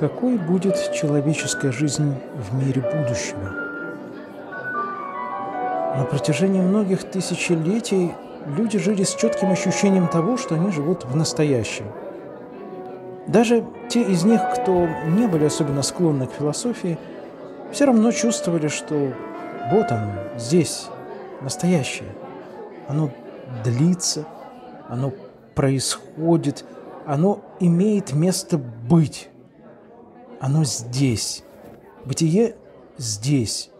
Какой будет человеческая жизнь в мире будущего? На протяжении многих тысячелетий люди жили с четким ощущением того, что они живут в настоящем. Даже те из них, кто не были особенно склонны к философии, все равно чувствовали, что вот оно, здесь, настоящее. Оно длится, оно происходит, оно имеет место быть. Оно здесь. Бытие здесь.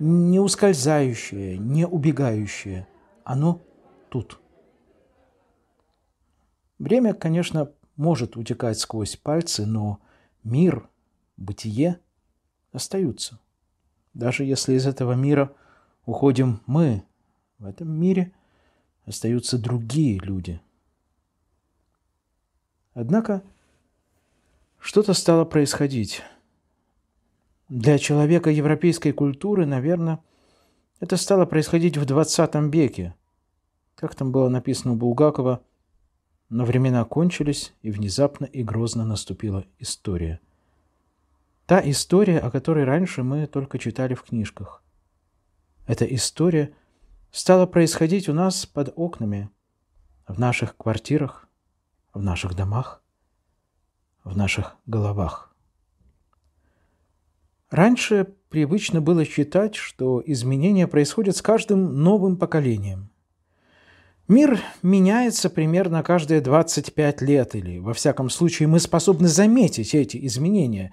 Не ускользающее, не убегающее. Оно тут. Время, конечно, может утекать сквозь пальцы, но мир, бытие остаются. Даже если из этого мира уходим мы, в этом мире остаются другие люди. Однако что-то стало происходить. Для человека европейской культуры, наверное, это стало происходить в 20 веке. Как там было написано у Булгакова, но времена кончились, и внезапно и грозно наступила история. Та история, о которой раньше мы только читали в книжках. Эта история стала происходить у нас под окнами, в наших квартирах, в наших домах, в наших головах. Раньше привычно было считать, что изменения происходят с каждым новым поколением. Мир меняется примерно каждые 25 лет, или, во всяком случае, мы способны заметить эти изменения.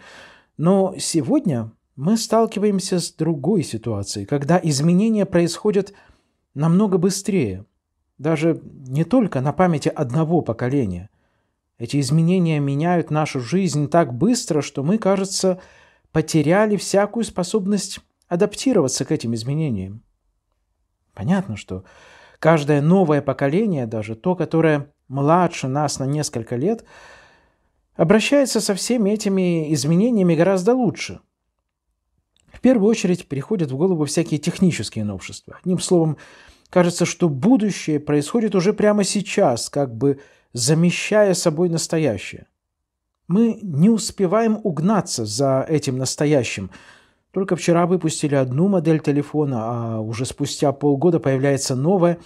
Но сегодня мы сталкиваемся с другой ситуацией, когда изменения происходят намного быстрее – даже не только на памяти одного поколения. Эти изменения меняют нашу жизнь так быстро, что мы, кажется, потеряли всякую способность адаптироваться к этим изменениям. Понятно, что каждое новое поколение, даже то, которое младше нас на несколько лет, обращается со всеми этими изменениями гораздо лучше. В первую очередь приходят в голову всякие технические новшества. Одним словом, Кажется, что будущее происходит уже прямо сейчас, как бы замещая собой настоящее. Мы не успеваем угнаться за этим настоящим. Только вчера выпустили одну модель телефона, а уже спустя полгода появляется новая.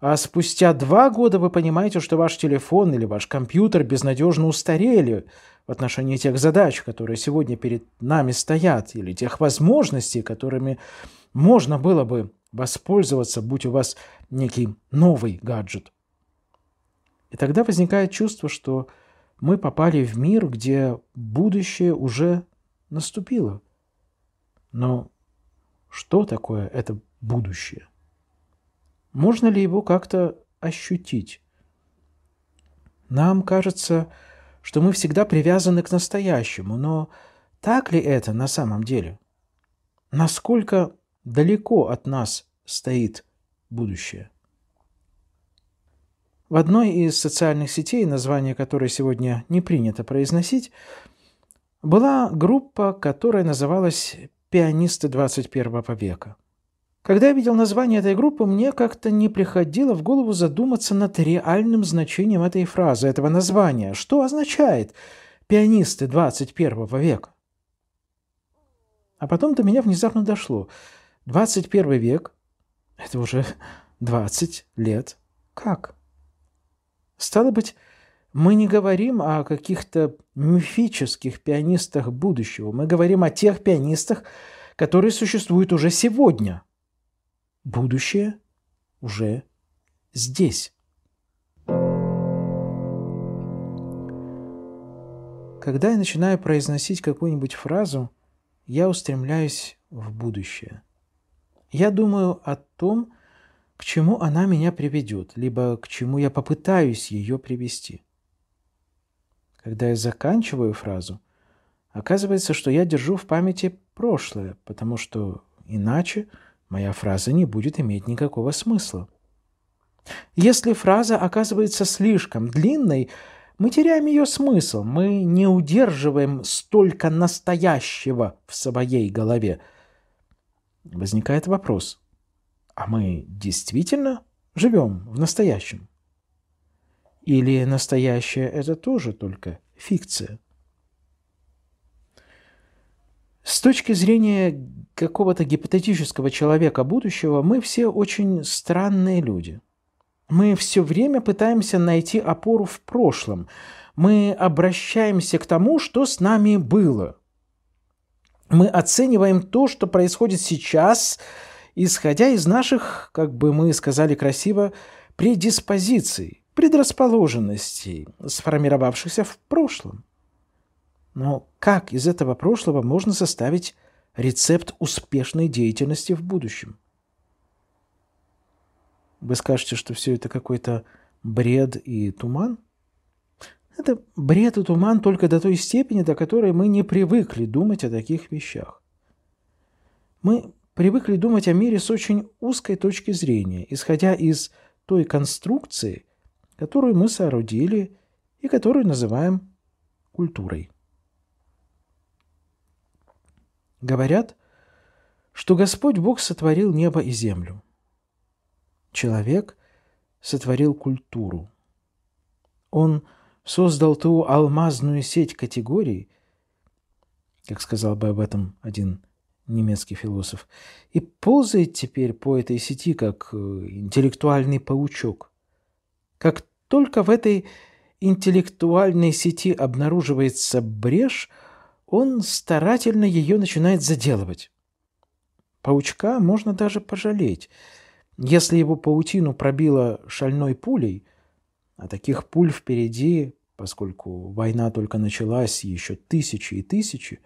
А спустя два года вы понимаете, что ваш телефон или ваш компьютер безнадежно устарели в отношении тех задач, которые сегодня перед нами стоят, или тех возможностей, которыми можно было бы воспользоваться, будь у вас некий новый гаджет. И тогда возникает чувство, что мы попали в мир, где будущее уже наступило. Но что такое это будущее? Можно ли его как-то ощутить? Нам кажется, что мы всегда привязаны к настоящему, но так ли это на самом деле? Насколько далеко от нас стоит будущее. В одной из социальных сетей, название которой сегодня не принято произносить, была группа, которая называлась «Пианисты 21 века». Когда я видел название этой группы, мне как-то не приходило в голову задуматься над реальным значением этой фразы, этого названия. Что означает «пианисты 21 века»? А потом до меня внезапно дошло – 21 век – это уже 20 лет. Как? Стало быть, мы не говорим о каких-то мифических пианистах будущего. Мы говорим о тех пианистах, которые существуют уже сегодня. Будущее уже здесь. Когда я начинаю произносить какую-нибудь фразу, я устремляюсь в будущее – я думаю о том, к чему она меня приведет, либо к чему я попытаюсь ее привести. Когда я заканчиваю фразу, оказывается, что я держу в памяти прошлое, потому что иначе моя фраза не будет иметь никакого смысла. Если фраза оказывается слишком длинной, мы теряем ее смысл, мы не удерживаем столько настоящего в своей голове – возникает вопрос, а мы действительно живем в настоящем? Или настоящее – это тоже только фикция? С точки зрения какого-то гипотетического человека будущего, мы все очень странные люди. Мы все время пытаемся найти опору в прошлом. Мы обращаемся к тому, что с нами было. Мы оцениваем то, что происходит сейчас, исходя из наших, как бы мы сказали красиво, предиспозиций, предрасположенностей, сформировавшихся в прошлом. Но как из этого прошлого можно составить рецепт успешной деятельности в будущем? Вы скажете, что все это какой-то бред и туман? Это бред и туман только до той степени, до которой мы не привыкли думать о таких вещах. Мы привыкли думать о мире с очень узкой точки зрения, исходя из той конструкции, которую мы соорудили и которую называем культурой. Говорят, что Господь Бог сотворил небо и землю. Человек сотворил культуру. Он создал ту алмазную сеть категорий, как сказал бы об этом один немецкий философ, и ползает теперь по этой сети как э, интеллектуальный паучок. Как только в этой интеллектуальной сети обнаруживается брешь – он старательно ее начинает заделывать. Паучка можно даже пожалеть. Если его паутину пробило шальной пулей, а таких пуль впереди, поскольку война только началась еще тысячи и тысячи,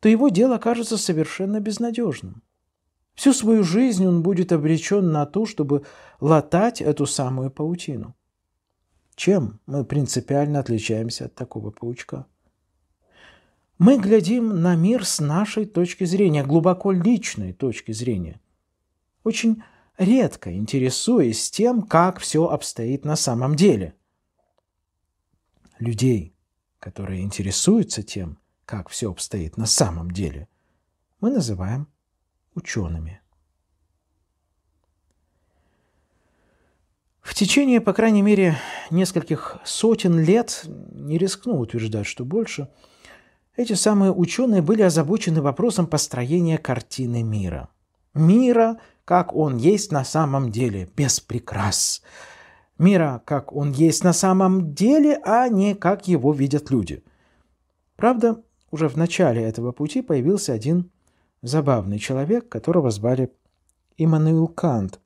то его дело кажется совершенно безнадежным. Всю свою жизнь он будет обречен на то, чтобы латать эту самую паутину. Чем мы принципиально отличаемся от такого паучка? Мы глядим на мир с нашей точки зрения, глубоко личной точки зрения. Очень редко интересуясь тем, как все обстоит на самом деле. Людей, которые интересуются тем, как все обстоит на самом деле, мы называем учеными. В течение, по крайней мере, нескольких сотен лет, не рискну утверждать, что больше – эти самые ученые были озабочены вопросом построения картины мира. Мира, как он есть на самом деле, без прикрас. Мира, как он есть на самом деле, а не как его видят люди. Правда, уже в начале этого пути появился один забавный человек, которого звали Иммануил Кант,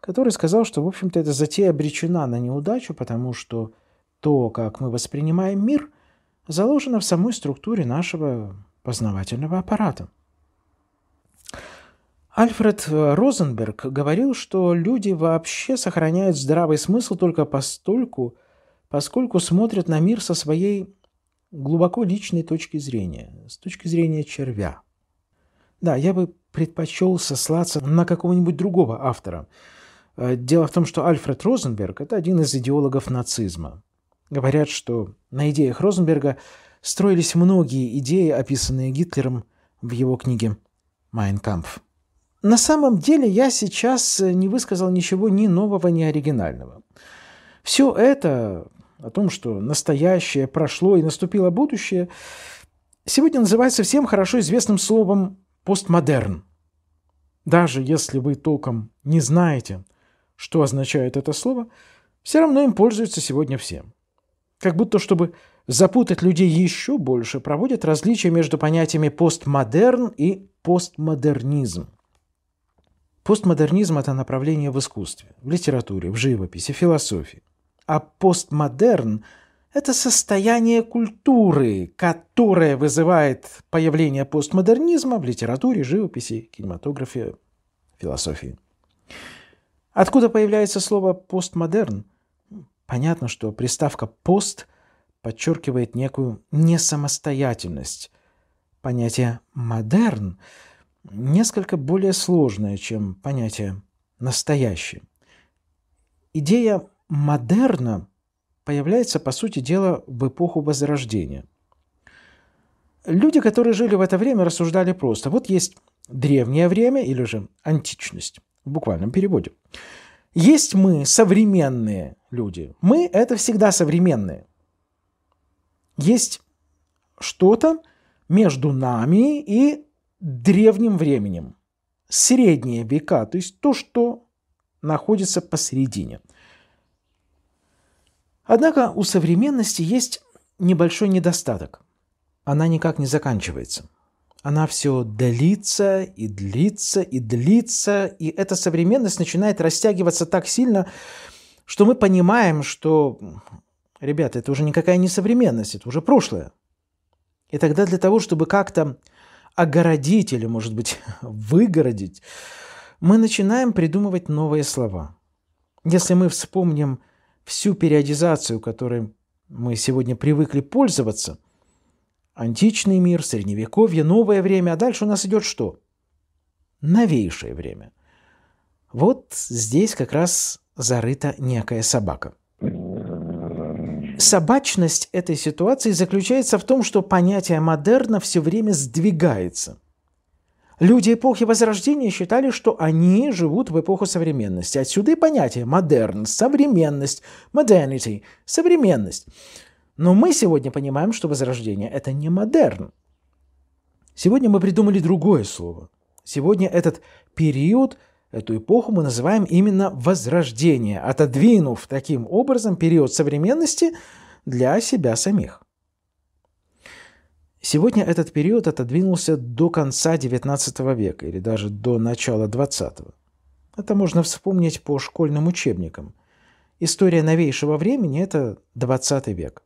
который сказал, что, в общем-то, эта затея обречена на неудачу, потому что то, как мы воспринимаем мир – заложена в самой структуре нашего познавательного аппарата. Альфред Розенберг говорил, что люди вообще сохраняют здравый смысл только постольку, поскольку смотрят на мир со своей глубоко личной точки зрения, с точки зрения червя. Да, я бы предпочел сослаться на какого-нибудь другого автора. Э, дело в том, что Альфред Розенберг – это один из идеологов нацизма. Говорят, что на идеях Розенберга строились многие идеи, описанные Гитлером в его книге «Майн кампф». На самом деле я сейчас не высказал ничего ни нового, ни оригинального. Все это о том, что настоящее прошло и наступило будущее, сегодня называется всем хорошо известным словом «постмодерн». Даже если вы толком не знаете, что означает это слово, все равно им пользуются сегодня всем. Как будто, чтобы запутать людей еще больше, проводят различия между понятиями постмодерн и постмодернизм. Постмодернизм – это направление в искусстве, в литературе, в живописи, в философии. А постмодерн – это состояние культуры, которое вызывает появление постмодернизма в литературе, живописи, кинематографе, философии. Откуда появляется слово «постмодерн»? Понятно, что приставка «пост» подчеркивает некую несамостоятельность. Понятие «модерн» несколько более сложное, чем понятие «настоящий». Идея модерна появляется, по сути дела, в эпоху Возрождения. Люди, которые жили в это время, рассуждали просто. Вот есть древнее время или же античность в буквальном переводе – есть мы, современные люди. Мы – это всегда современные. Есть что-то, между нами и древним временем. Средние века, то есть то, что находится посередине. Однако у современности есть небольшой недостаток. Она никак не заканчивается. Она все длится и длится и длится, и эта современность начинает растягиваться так сильно, что мы понимаем, что, ребята, это уже никакая не современность, это уже прошлое. И тогда для того, чтобы как-то огородить или, может быть, выгородить, мы начинаем придумывать новые слова. Если мы вспомним всю периодизацию, которой мы сегодня привыкли пользоваться, античный мир, средневековье, новое время, а дальше у нас идет что? Новейшее время. Вот здесь как раз зарыта некая собака. Собачность этой ситуации заключается в том, что понятие модерна все время сдвигается. Люди эпохи Возрождения считали, что они живут в эпоху современности. Отсюда и понятие модерн, современность, modernity, современность. Но мы сегодня понимаем, что Возрождение – это не модерн. Сегодня мы придумали другое слово. Сегодня этот период – Эту эпоху мы называем именно Возрождение, отодвинув таким образом период современности для себя самих. Сегодня этот период отодвинулся до конца XIX века или даже до начала XX. Это можно вспомнить по школьным учебникам. История новейшего времени – это XX век.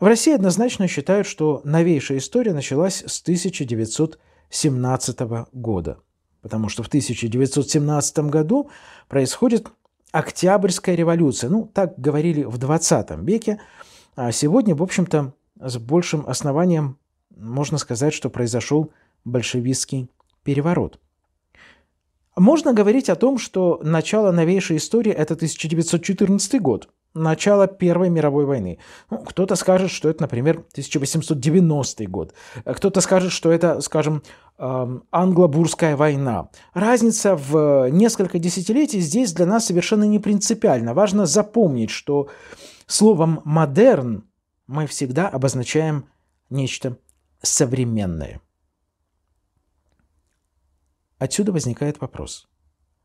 В России однозначно считают, что новейшая история началась с 1917 года – потому что в 1917 году происходит Октябрьская революция. Ну, так говорили в 20 веке, а сегодня, в общем-то, с большим основанием можно сказать, что произошел большевистский переворот. Можно говорить о том, что начало новейшей истории – это 1914 год – начала Первой мировой войны. Ну, кто-то скажет, что это, например, 1890 год. Кто-то скажет, что это, скажем, англо-бурская война. Разница в несколько десятилетий здесь для нас совершенно не принципиальна. Важно запомнить, что словом «модерн» мы всегда обозначаем нечто современное. Отсюда возникает вопрос.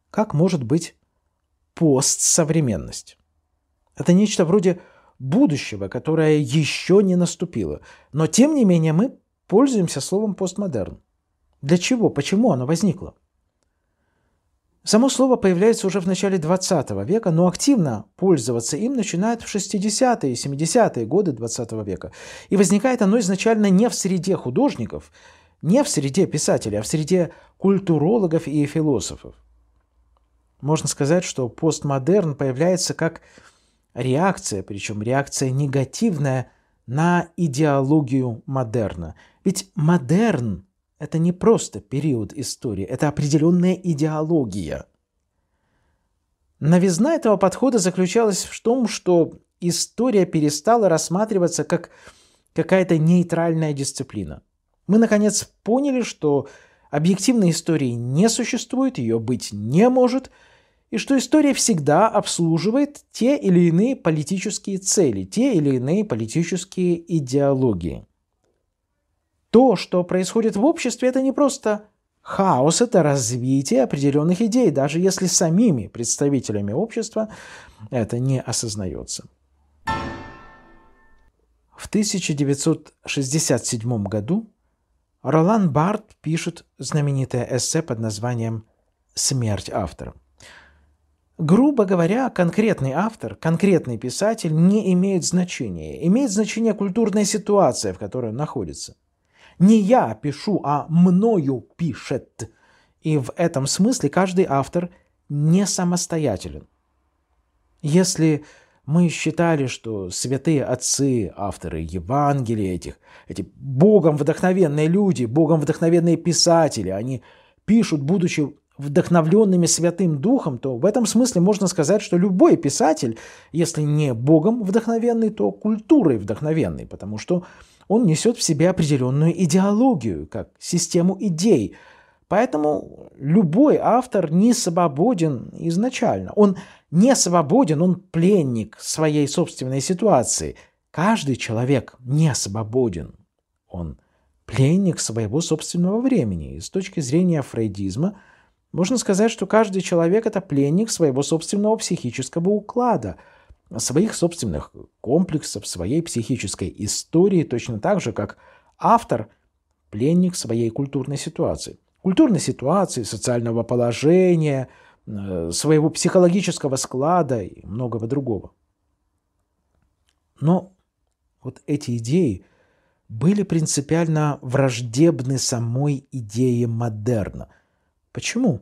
Как может быть постсовременность? Это нечто вроде будущего, которое еще не наступило. Но тем не менее мы пользуемся словом постмодерн. Для чего? Почему оно возникло? Само слово появляется уже в начале 20 века, но активно пользоваться им начинают в 60-е и 70-е годы 20 века. И возникает оно изначально не в среде художников, не в среде писателей, а в среде культурологов и философов. Можно сказать, что постмодерн появляется как реакция, причем реакция негативная на идеологию модерна. Ведь модерн – это не просто период истории, это определенная идеология. Новизна этого подхода заключалась в том, что история перестала рассматриваться как какая-то нейтральная дисциплина. Мы, наконец, поняли, что объективной истории не существует, ее быть не может – и что история всегда обслуживает те или иные политические цели, те или иные политические идеологии. То, что происходит в обществе, это не просто хаос, это развитие определенных идей, даже если самими представителями общества это не осознается. В 1967 году Ролан Барт пишет знаменитое эссе под названием «Смерть автора». Грубо говоря, конкретный автор, конкретный писатель не имеет значения. Имеет значение культурная ситуация, в которой он находится. Не я пишу, а мною пишет. И в этом смысле каждый автор не самостоятелен. Если мы считали, что святые отцы, авторы Евангелия этих, эти богом вдохновенные люди, богом вдохновенные писатели, они пишут, будучи вдохновленными Святым Духом, то в этом смысле можно сказать, что любой писатель, если не Богом вдохновенный, то культурой вдохновенный, потому что он несет в себе определенную идеологию, как систему идей. Поэтому любой автор не свободен изначально. Он не свободен, он пленник своей собственной ситуации. Каждый человек не свободен, он пленник своего собственного времени. И с точки зрения фрейдизма можно сказать, что каждый человек – это пленник своего собственного психического уклада, своих собственных комплексов, своей психической истории, точно так же, как автор – пленник своей культурной ситуации. Культурной ситуации, социального положения, э, своего психологического склада и многого другого. Но вот эти идеи были принципиально враждебны самой идее модерна. Почему?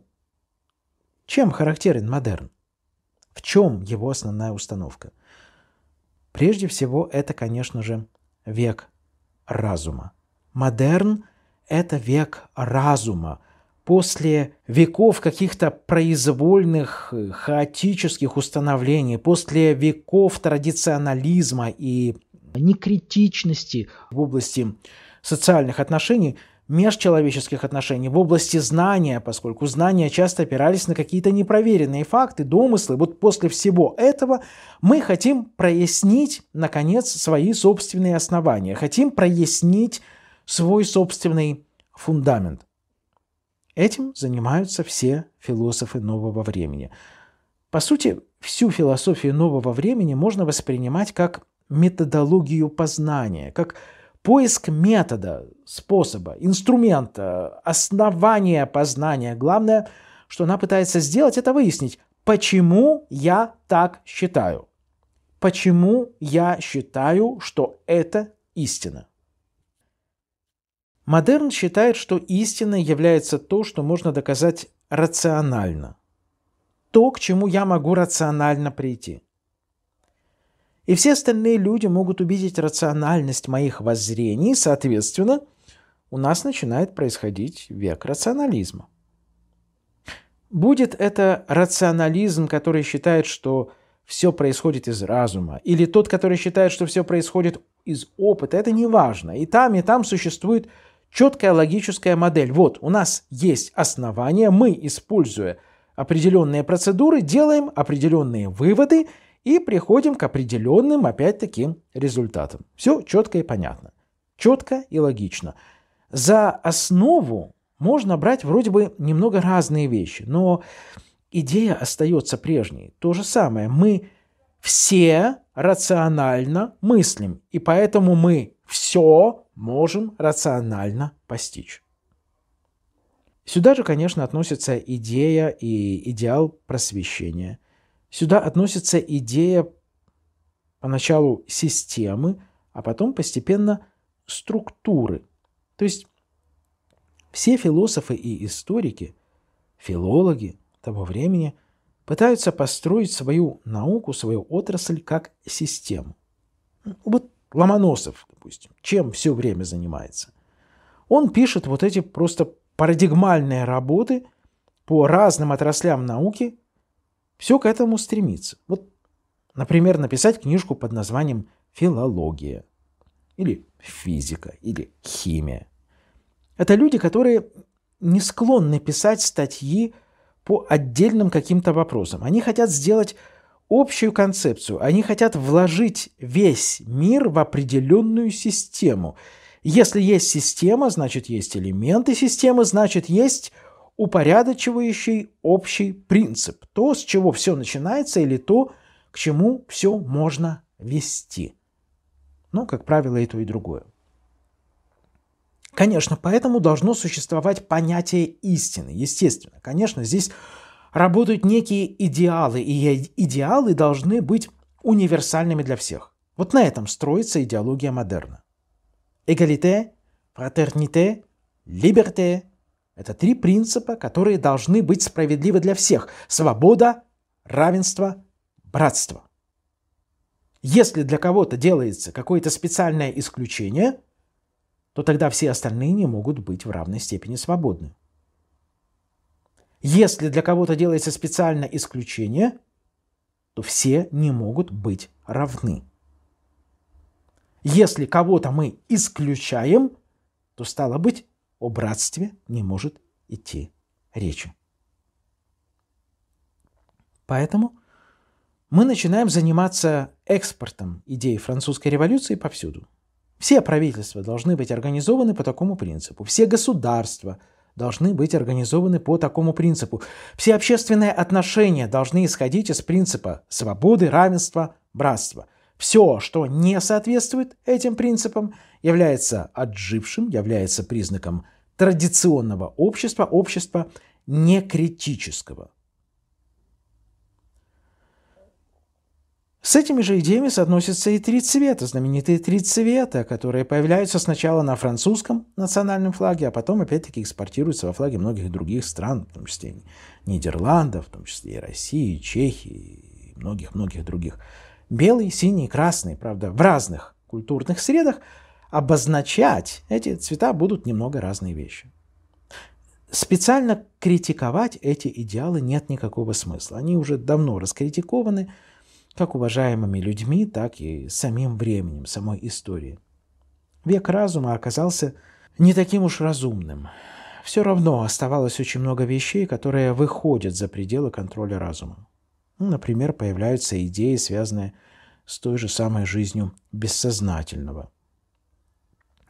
Чем характерен модерн? В чем его основная установка? Прежде всего, это, конечно же, век разума. Модерн – это век разума. После веков каких-то произвольных, хаотических установлений, после веков традиционализма и некритичности в области социальных отношений, межчеловеческих отношений, в области знания, поскольку знания часто опирались на какие-то непроверенные факты, домыслы. Вот после всего этого мы хотим прояснить, наконец, свои собственные основания, хотим прояснить свой собственный фундамент. Этим занимаются все философы нового времени. По сути, всю философию нового времени можно воспринимать как методологию познания, как поиск метода, способа, инструмента, основания познания. Главное, что она пытается сделать, это выяснить, почему я так считаю. Почему я считаю, что это истина. Модерн считает, что истиной является то, что можно доказать рационально. То, к чему я могу рационально прийти. И все остальные люди могут увидеть рациональность моих воззрений, соответственно, у нас начинает происходить век рационализма. Будет это рационализм, который считает, что все происходит из разума, или тот, который считает, что все происходит из опыта, это не важно. И там, и там существует четкая логическая модель. Вот, у нас есть основания, мы, используя определенные процедуры, делаем определенные выводы, и приходим к определенным, опять-таки, результатам. Все четко и понятно. Четко и логично. За основу можно брать вроде бы немного разные вещи, но идея остается прежней. То же самое. Мы все рационально мыслим, и поэтому мы все можем рационально постичь. Сюда же, конечно, относится идея и идеал просвещения – Сюда относится идея поначалу системы, а потом постепенно структуры. То есть все философы и историки, филологи того времени пытаются построить свою науку, свою отрасль как систему. Вот Ломоносов, допустим, чем все время занимается? Он пишет вот эти просто парадигмальные работы по разным отраслям науки, все к этому стремится. Вот, например, написать книжку под названием «Филология» или «Физика» или «Химия». Это люди, которые не склонны писать статьи по отдельным каким-то вопросам. Они хотят сделать общую концепцию. Они хотят вложить весь мир в определенную систему. Если есть система, значит есть элементы системы, значит есть упорядочивающий общий принцип, то, с чего все начинается или то, к чему все можно вести. Ну, как правило, и то, и другое. Конечно, поэтому должно существовать понятие истины, естественно. Конечно, здесь работают некие идеалы, и идеалы должны быть универсальными для всех. Вот на этом строится идеология модерна. Эгалите, фратерните, либерте, это три принципа, которые должны быть справедливы для всех. Свобода, равенство, братство. Если для кого-то делается какое-то специальное исключение, то тогда все остальные не могут быть в равной степени свободны. Если для кого-то делается специальное исключение, то все не могут быть равны. Если кого-то мы исключаем, то стало быть, о братстве не может идти речи. Поэтому мы начинаем заниматься экспортом идей французской революции повсюду. Все правительства должны быть организованы по такому принципу. Все государства должны быть организованы по такому принципу. Все общественные отношения должны исходить из принципа свободы, равенства, братства. Все, что не соответствует этим принципам, является отжившим, является признаком традиционного общества, общества некритического. С этими же идеями соотносятся и три цвета, знаменитые три цвета, которые появляются сначала на французском национальном флаге, а потом опять-таки экспортируются во флаге многих других стран, в том числе Нидерландов, в том числе и России, Чехии и многих-многих других. Белый, синий, красный, правда, в разных культурных средах обозначать эти цвета будут немного разные вещи. Специально критиковать эти идеалы нет никакого смысла. Они уже давно раскритикованы, как уважаемыми людьми, так и самим временем, самой историей. Век разума оказался не таким уж разумным. Все равно оставалось очень много вещей, которые выходят за пределы контроля разума. Ну, например, появляются идеи, связанные с той же самой жизнью бессознательного.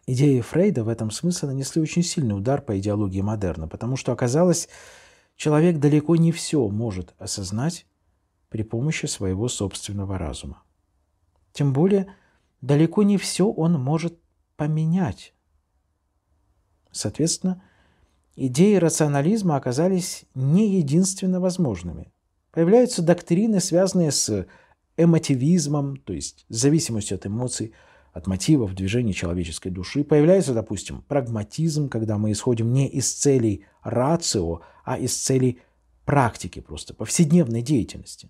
Идеи Фрейда в этом смысле нанесли очень сильный удар по идеологии модерна, потому что оказалось, человек далеко не все может осознать при помощи своего собственного разума. Тем более, далеко не все он может поменять. Соответственно, идеи рационализма оказались не единственно возможными. Появляются доктрины, связанные с эмотивизмом, то есть зависимостью от эмоций, от мотивов движения человеческой души. Появляется, допустим, прагматизм, когда мы исходим не из целей рацио, а из целей практики, просто повседневной деятельности.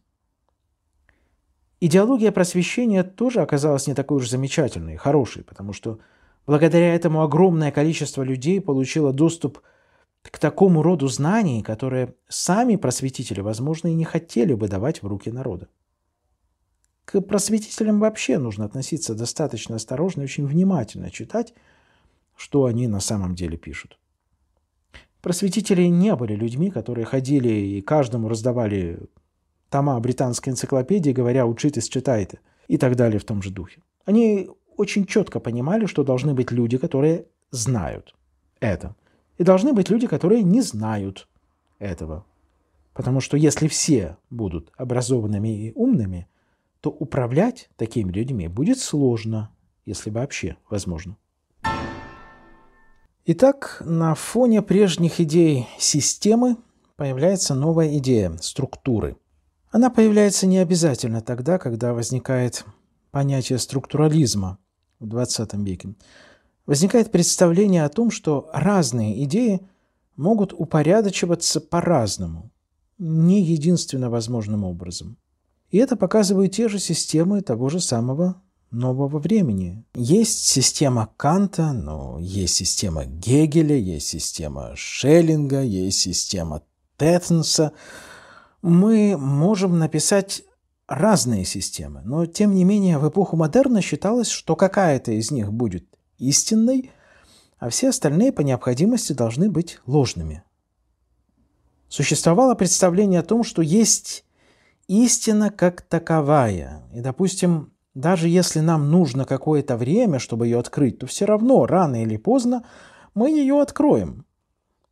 Идеология просвещения тоже оказалась не такой уж замечательной, хорошей, потому что благодаря этому огромное количество людей получило доступ к такому роду знаний, которые сами просветители, возможно, и не хотели бы давать в руки народа. К просветителям вообще нужно относиться достаточно осторожно и очень внимательно читать, что они на самом деле пишут. Просветители не были людьми, которые ходили и каждому раздавали тома британской энциклопедии, говоря «учитесь, читайте» и так далее в том же духе. Они очень четко понимали, что должны быть люди, которые знают это. И должны быть люди, которые не знают этого. Потому что если все будут образованными и умными, то управлять такими людьми будет сложно, если вообще возможно. Итак, на фоне прежних идей системы появляется новая идея структуры – она появляется не обязательно тогда, когда возникает понятие структурализма в XX веке. Возникает представление о том, что разные идеи могут упорядочиваться по-разному, не единственно возможным образом. И это показывают те же системы того же самого нового времени. Есть система Канта, но есть система Гегеля, есть система Шеллинга, есть система Теттенса – мы можем написать разные системы, но тем не менее в эпоху модерна считалось, что какая-то из них будет истинной, а все остальные по необходимости должны быть ложными. Существовало представление о том, что есть истина как таковая. И, допустим, даже если нам нужно какое-то время, чтобы ее открыть, то все равно рано или поздно мы ее откроем,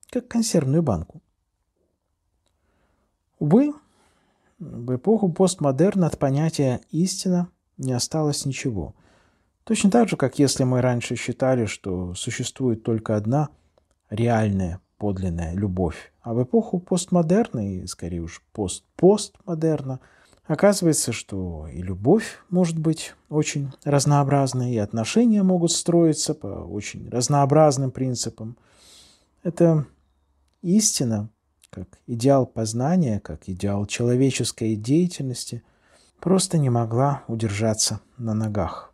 как консервную банку. Увы, в эпоху постмодерна от понятия «истина» не осталось ничего. Точно так же, как если мы раньше считали, что существует только одна реальная, подлинная любовь. А в эпоху постмодерна, и скорее уж пост-постмодерна, оказывается, что и любовь может быть очень разнообразной, и отношения могут строиться по очень разнообразным принципам. Это истина, как идеал познания, как идеал человеческой деятельности, просто не могла удержаться на ногах.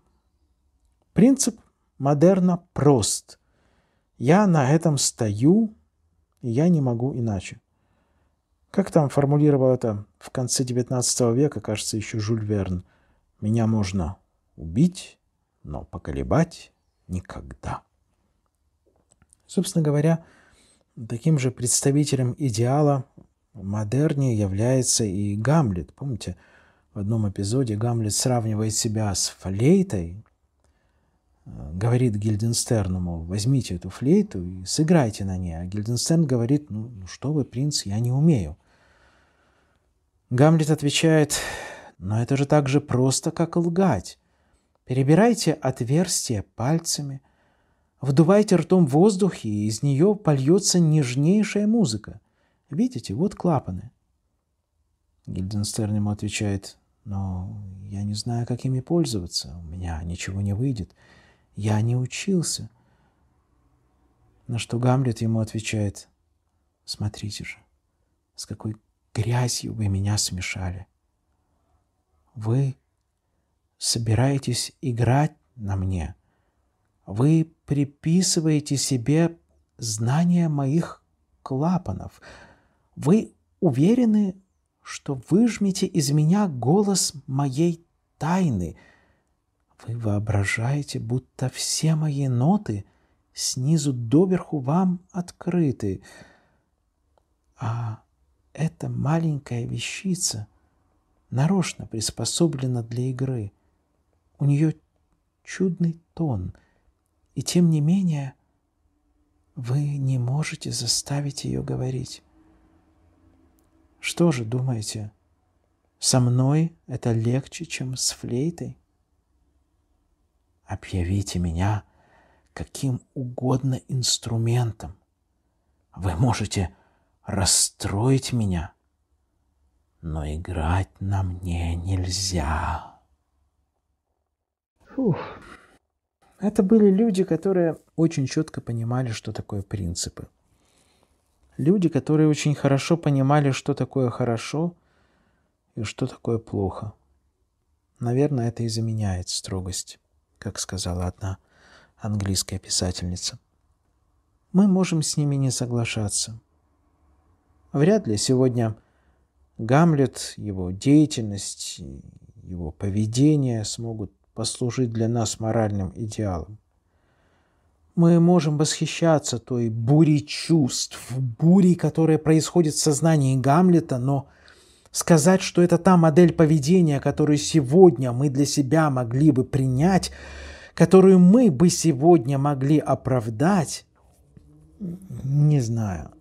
Принцип модерна прост. Я на этом стою, и я не могу иначе. Как там формулировал это в конце XIX века, кажется, еще Жюль Верн. Меня можно убить, но поколебать никогда. Собственно говоря, Таким же представителем идеала модернии является и Гамлет. Помните, в одном эпизоде Гамлет сравнивает себя с флейтой, говорит Гильденстерну, мол, возьмите эту флейту и сыграйте на ней. А Гильденстерн говорит, ну, ну что вы, принц, я не умею. Гамлет отвечает, но это же так же просто, как лгать. Перебирайте отверстия пальцами, вдувайте ртом воздух, и из нее польется нежнейшая музыка. Видите, вот клапаны. Гильденстерн ему отвечает, но я не знаю, как ими пользоваться, у меня ничего не выйдет. Я не учился. На что Гамлет ему отвечает, смотрите же, с какой грязью вы меня смешали. Вы собираетесь играть на мне. Вы приписываете себе знания моих клапанов. Вы уверены, что выжмете из меня голос моей тайны — вы воображаете, будто все мои ноты снизу доверху вам открыты, а эта маленькая вещица нарочно приспособлена для игры. У нее чудный тон, и тем не менее вы не можете заставить ее говорить. Что же думаете, со мной это легче, чем с флейтой? Объявите меня каким угодно инструментом. Вы можете расстроить меня, но играть на мне нельзя. Фух. Это были люди, которые очень четко понимали, что такое принципы. Люди, которые очень хорошо понимали, что такое хорошо и что такое плохо. Наверное, это и заменяет строгость как сказала одна английская писательница. Мы можем с ними не соглашаться. Вряд ли сегодня Гамлет, его деятельность, его поведение смогут послужить для нас моральным идеалом. Мы можем восхищаться той бурей чувств, бурей, которая происходит в сознании Гамлета, но сказать, что это та модель поведения, которую сегодня мы для себя могли бы принять, которую мы бы сегодня могли оправдать, не знаю,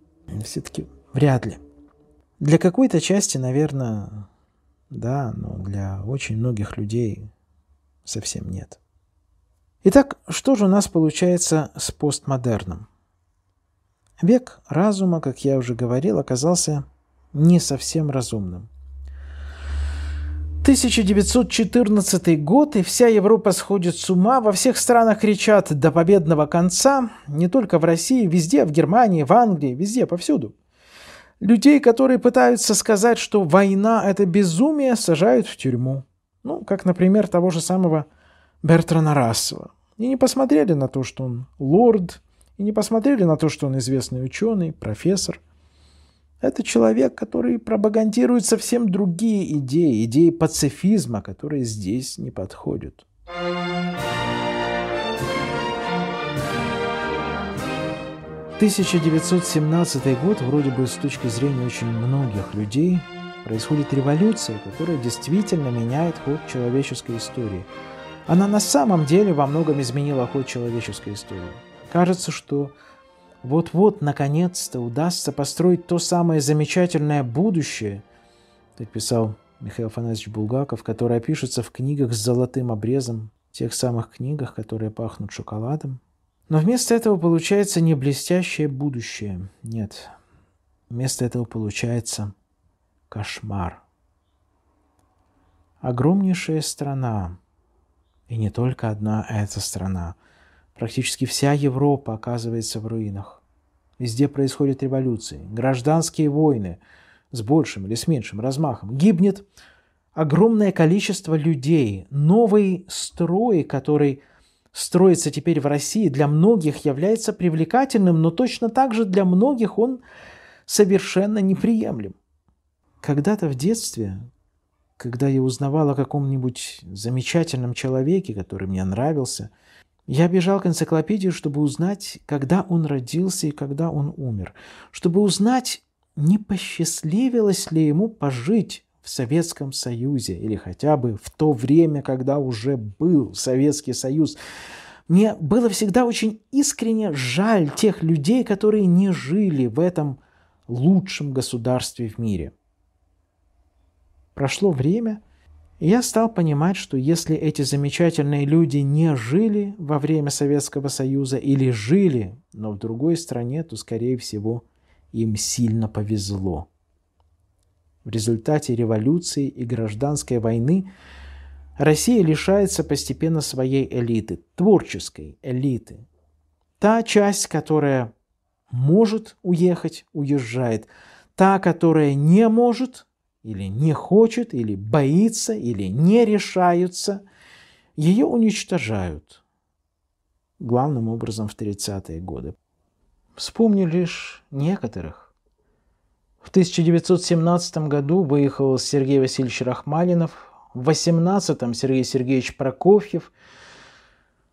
все-таки вряд ли. Для какой-то части, наверное, да, но для очень многих людей совсем нет. Итак, что же у нас получается с постмодерном? Век разума, как я уже говорил, оказался не совсем разумным. 1914 год, и вся Европа сходит с ума, во всех странах кричат «до победного конца», не только в России, везде, в Германии, в Англии, везде, повсюду. Людей, которые пытаются сказать, что война – это безумие, сажают в тюрьму. Ну, как, например, того же самого Бертрана Рассела. И не посмотрели на то, что он лорд, и не посмотрели на то, что он известный ученый, профессор – это человек, который пропагандирует совсем другие идеи, идеи пацифизма, которые здесь не подходят. «1917 год, вроде бы с точки зрения очень многих людей, происходит революция, которая действительно меняет ход человеческой истории. Она на самом деле во многом изменила ход человеческой истории. Кажется, что вот-вот, наконец-то, удастся построить то самое замечательное будущее, так писал Михаил Афанасьевич Булгаков, которое пишется в книгах с золотым обрезом, тех самых книгах, которые пахнут шоколадом. Но вместо этого получается не блестящее будущее. Нет. Вместо этого получается кошмар. Огромнейшая страна. И не только одна эта страна. Практически вся Европа оказывается в руинах. Везде происходят революции, гражданские войны с большим или с меньшим размахом. Гибнет огромное количество людей. Новый строй, который строится теперь в России, для многих является привлекательным, но точно так же для многих он совершенно неприемлем. Когда-то в детстве, когда я узнавал о каком-нибудь замечательном человеке, который мне нравился – я бежал к энциклопедии, чтобы узнать, когда он родился и когда он умер, чтобы узнать, не посчастливилось ли ему пожить в Советском Союзе или хотя бы в то время, когда уже был Советский Союз. Мне было всегда очень искренне жаль тех людей, которые не жили в этом лучшем государстве в мире. Прошло время, и я стал понимать, что если эти замечательные люди не жили во время Советского Союза или жили, но в другой стране, то, скорее всего, им сильно повезло. В результате революции и гражданской войны Россия лишается постепенно своей элиты, творческой элиты. Та часть, которая может уехать, уезжает. Та, которая не может или не хочет, или боится, или не решаются, ее уничтожают. Главным образом в 30-е годы. Вспомню лишь некоторых. В 1917 году выехал Сергей Васильевич Рахмалинов, в 18-м Сергей Сергеевич Прокофьев,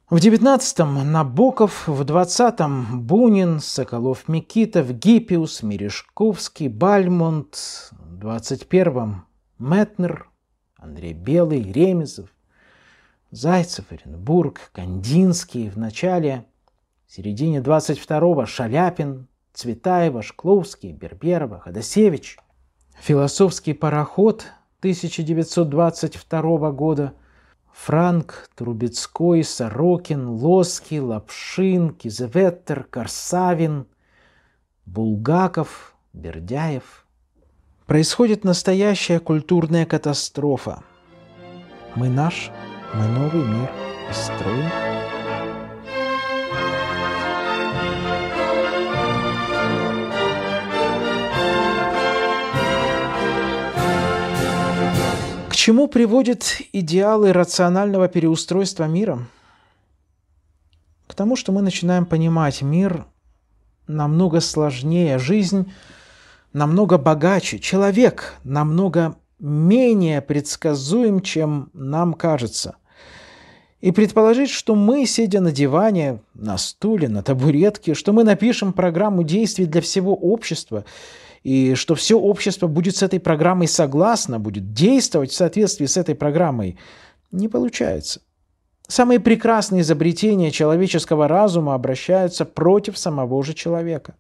в 19-м Набоков, в 20-м Бунин, Соколов Микитов, Гиппиус, Мережковский, Бальмонт, 21-м Метнер, Андрей Белый, Ремезов, Зайцев, Оренбург, Кандинский, в начале, в середине 22-го Шаляпин, Цветаева, Шкловский, Берберова, Ходосевич. Философский пароход 1922 года – Франк, Трубецкой, Сорокин, Лоски, Лапшин, Кизеветтер, Корсавин, Булгаков, Бердяев. Происходит настоящая культурная катастрофа. Мы наш, мы новый мир строим. чему приводят идеалы рационального переустройства мира? К тому, что мы начинаем понимать мир намного сложнее, жизнь намного богаче, человек намного менее предсказуем, чем нам кажется. И предположить, что мы, сидя на диване, на стуле, на табуретке, что мы напишем программу действий для всего общества – и что все общество будет с этой программой согласно, будет действовать в соответствии с этой программой, не получается. Самые прекрасные изобретения человеческого разума обращаются против самого же человека.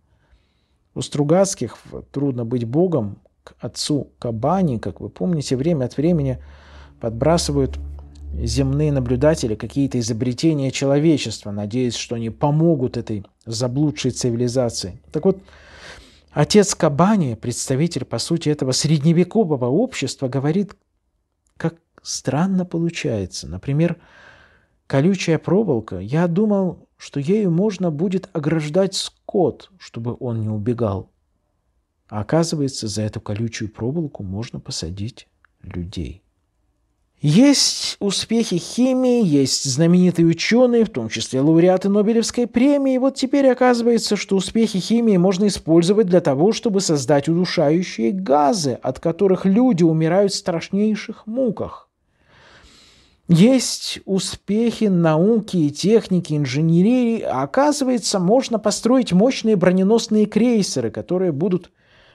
У Стругацких «Трудно быть Богом» к отцу Кабани, как вы помните, время от времени подбрасывают земные наблюдатели какие-то изобретения человечества, надеясь, что они помогут этой заблудшей цивилизации. Так вот, Отец Кабани, представитель, по сути, этого средневекового общества, говорит, как странно получается. Например, колючая проволока. Я думал, что ею можно будет ограждать скот, чтобы он не убегал. А оказывается, за эту колючую проволоку можно посадить людей. Есть успехи химии, есть знаменитые ученые, в том числе лауреаты Нобелевской премии. Вот теперь оказывается, что успехи химии можно использовать для того, чтобы создать удушающие газы, от которых люди умирают в страшнейших муках. Есть успехи науки и техники, инженерии. А оказывается, можно построить мощные броненосные крейсеры, которые будут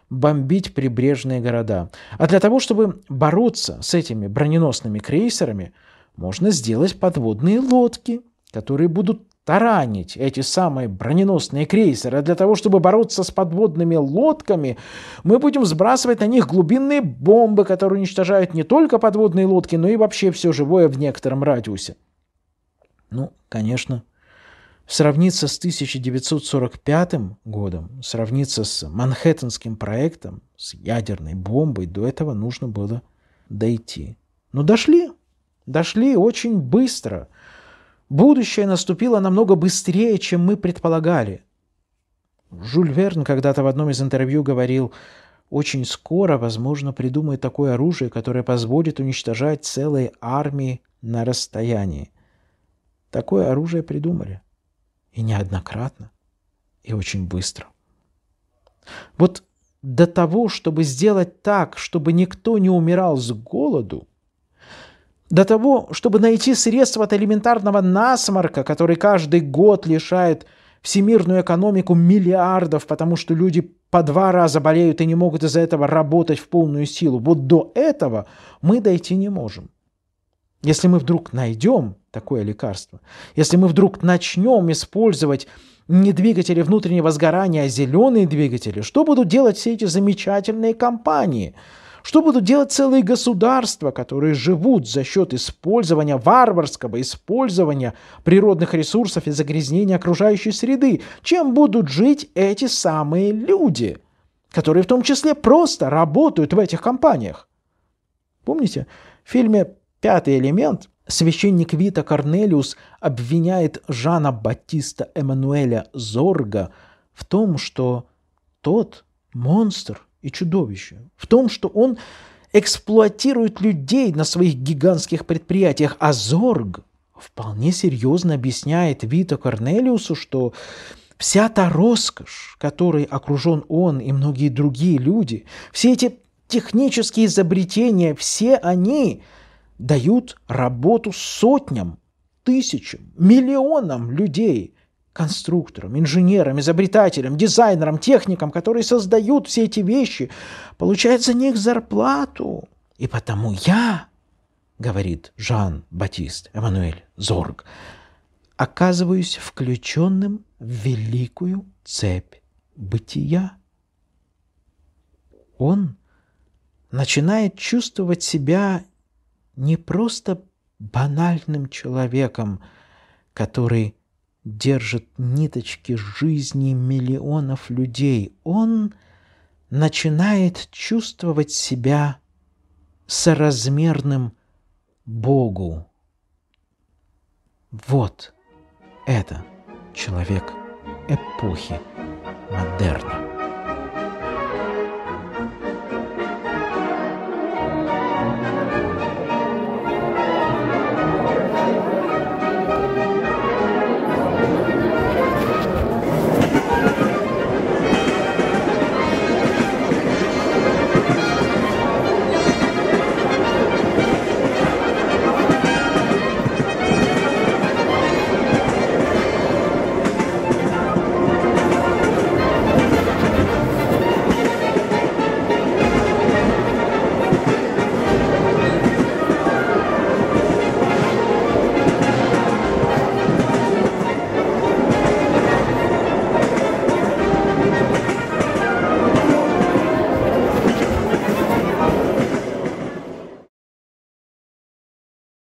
бомбить прибрежные города. А для того, чтобы бороться с этими броненосными крейсерами, можно сделать подводные лодки, которые будут таранить эти самые броненосные крейсеры. А для того, чтобы бороться с подводными лодками, мы будем сбрасывать на них глубинные бомбы, которые уничтожают не только подводные лодки, но и вообще все живое в некотором радиусе. Ну, конечно, Сравниться с 1945 годом, сравниться с Манхэттенским проектом, с ядерной бомбой, до этого нужно было дойти. Но дошли, дошли очень быстро. Будущее наступило намного быстрее, чем мы предполагали. Жюль Верн когда-то в одном из интервью говорил, очень скоро, возможно, придумают такое оружие, которое позволит уничтожать целые армии на расстоянии. Такое оружие придумали. И неоднократно, и очень быстро. Вот до того, чтобы сделать так, чтобы никто не умирал с голоду, до того, чтобы найти средства от элементарного насморка, который каждый год лишает всемирную экономику миллиардов, потому что люди по два раза болеют и не могут из-за этого работать в полную силу. Вот до этого мы дойти не можем. Если мы вдруг найдем такое лекарство. Если мы вдруг начнем использовать не двигатели внутреннего сгорания, а зеленые двигатели, что будут делать все эти замечательные компании? Что будут делать целые государства, которые живут за счет использования, варварского использования природных ресурсов и загрязнения окружающей среды? Чем будут жить эти самые люди, которые в том числе просто работают в этих компаниях? Помните, в фильме «Пятый элемент» священник Вита Корнелиус обвиняет Жана Батиста Эммануэля Зорга в том, что тот монстр и чудовище, в том, что он эксплуатирует людей на своих гигантских предприятиях, а Зорг вполне серьезно объясняет Вита Корнелиусу, что вся та роскошь, которой окружен он и многие другие люди, все эти технические изобретения, все они дают работу сотням, тысячам, миллионам людей, конструкторам, инженерам, изобретателям, дизайнерам, техникам, которые создают все эти вещи, получают за них зарплату. И потому я, говорит Жан-Батист Эммануэль Зорг, оказываюсь включенным в великую цепь бытия. Он начинает чувствовать себя не просто банальным человеком, который держит ниточки жизни миллионов людей. Он начинает чувствовать себя соразмерным Богу. Вот это человек эпохи модерна.